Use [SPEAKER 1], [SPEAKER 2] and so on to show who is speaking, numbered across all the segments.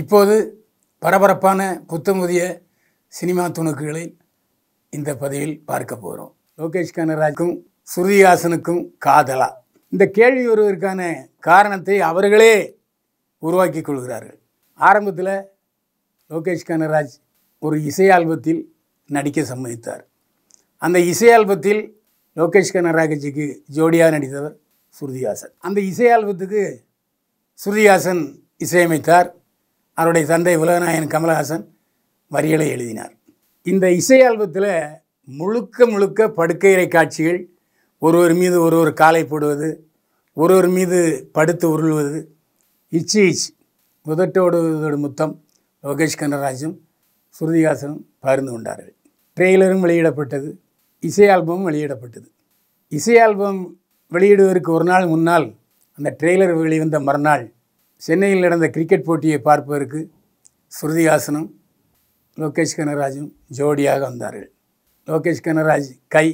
[SPEAKER 1] இப்போது பரபரப்பான புத்தம் புதிய சினிமா துணுக்குகளை இந்த பதிவில் பார்க்க போகிறோம் லோகேஷ் கனராஜுக்கும் ஸ்ருதிஹாசனுக்கும் காதலா. இந்த கேள்வி வருவதற்கான காரணத்தை அவர்களே உருவாக்கி கொள்கிறார்கள். ஆரம்பத்தில் லோகேஷ் கனராஜ் ஒரு இசை ஆல்பத்தில் நடிக்க சம்மதித்தார். அந்த இசை ஆல்பத்தில் லோகேஷ் கனராஜிக்கு ஜோடியாக நடித்தவர் ஸ்ருதிஹாசன் அந்த இசை ஆல்பத்துக்கு ஸ்ருதிஹாசன் இசையமைத்தார். அவருடைய தந்தை உலகநாயகன் கமலஹாசன் வரிகளை எழுதினார். இந்த இசை ஆல்பத்தில் முழுக்க முழுக்க படுக்கையறை காட்சிகள் ஒருவர் மீது ஒருவர் காலை போடுவது ஒருவர் மீது படுத்து உருள்வது இச்சி இச் உதட்டோடு முத்தம் லோகேஷ் கனராஜும் ஸ்ருதிஹாசனும் பகிர்ந்து கொண்டார்கள். ட்ரெய்லரும் வெளியிடப்பட்டது இசை ஆல்பமும் வெளியிடப்பட்டது. இசை ஆல்பம் வெளியிடுவதற்கு ஒரு நாள் முன்னால் அந்த ட்ரெய்லர் வெளிவந்த மறுநாள் சென்னையில் நடந்த கிரிக்கெட் போட்டியை பார்ப்பதற்கு ஸ்ருதிஹாசனும் லோகேஷ் கனராஜும் ஜோடியாக வந்தார்கள். லோகேஷ் கனராஜ் கை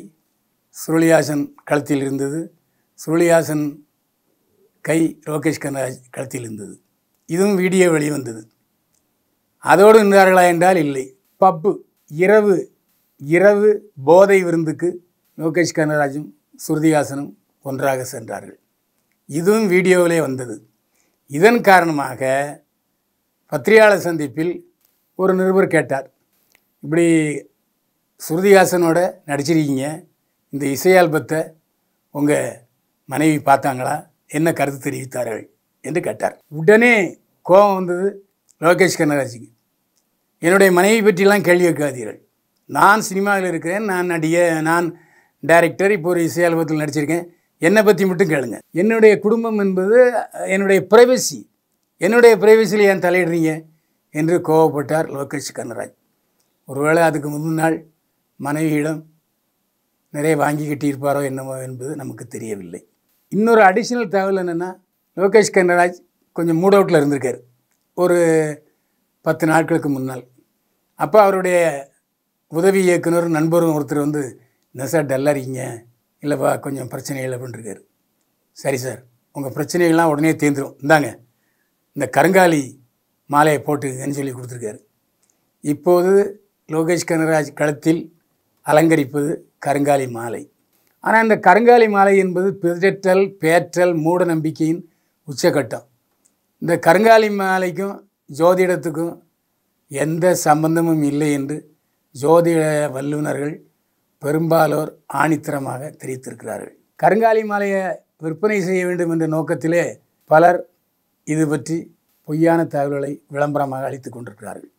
[SPEAKER 1] சுருளிஹாசன் கழுத்தில் இருந்தது. சுருளிஹாசன் கை லோகேஷ் கனராஜ் கழுத்தில் இருந்தது. இதுவும் வீடியோ வெளிவந்தது அதோடு நின்றார்களா என்றால் இல்லை. பப்பு இரவு இரவு போதை விருந்துக்கு லோகேஷ் கனராஜும் ஸ்ருதிஹாசனும் ஒன்றாக சென்றார்கள். இதுவும் வீடியோவிலே வந்தது. இதன் காரணமாக பத்திரிகையாளர் சந்திப்பில் ஒரு நிருபர் கேட்டார். இப்படி ஸ்ருதிஹாசனோட நடிச்சிருக்கீங்க. இந்த இசை ஆல்பத்தை உங்கள் மனைவி பார்த்தாங்களா? என்ன கருத்து தெரிவித்தார்கள்? என்று கேட்டார். உடனே கோபம் வந்தது லோகேஷ் கனகராஜிக்கு. என்னுடைய மனைவி பற்றிலாம் கேள்வி வைக்காதீர்கள் நான் சினிமாவில் இருக்கிறேன். நான் நடிக நான் டைரக்டர். இப்போ ஒரு இசை ஆல்பத்தில் நடிச்சிருக்கேன். என்னை பற்றி மட்டும் கேளுங்க. என்னுடைய குடும்பம் என்பது என்னுடைய ப்ரைவசி என்னுடைய ப்ரைவசியில் ஏன் தலையிடுறீங்க? என்று கோவப்பட்டார் லோகேஷ் கனராஜ் ஒருவேளை அதுக்கு முன்னாள் மனைவியிடம் நிறைய வாங்கி கட்டியிருப்பாரோ என்னமோ என்பது நமக்கு தெரியவில்லை. இன்னொரு அடிஷ்னல் தகவல் என்னென்னா லோகேஷ் கனராஜ் கொஞ்சம் மூட் அவுட்டில் இருந்திருக்கார். ஒரு பத்து நாட்களுக்கு முன்னால். அப்போ அவருடைய உதவி இயக்குனர் நண்பரும் ஒருத்தர் வந்து என்ன சார் டல்லாக இருக்கீங்க? இல்லைப்பா கொஞ்சம் பிரச்சனைகள் அப்படின்ட்டுருக்காரு சரி சார் உங்கள் பிரச்சனைகள்லாம் உடனே தீர்ந்துடும் இந்தாங்க இந்த கருங்காலி மாலையை போட்டுங்கன்னு சொல்லி கொடுத்துருக்காரு. இப்போது லோகேஷ் கனராஜ் கழுத்தில் அலங்கரிப்பது கருங்காலி மாலை. ஆனால் இந்த கருங்காலி மாலை என்பது பிதற்றல் பேற்றல் மூட நம்பிக்கையின் உச்சக்கட்டம் இந்த கருங்காலி மாலைக்கும் ஜோதிடத்துக்கும் எந்த சம்பந்தமும் இல்லை என்று ஜோதிட வல்லுநர்கள் பெரும்பாலோர் ஆணித்தரமாக தெரிவித்திருக்கிறார்கள். கருங்காலி மாலையை விற்பனை செய்ய வேண்டும் என்ற நோக்கத்திலே பலர் இது பற்றி பொய்யான தகவல்களை விளம்பரமாக அளித்து கொண்டிருக்கிறார்கள்.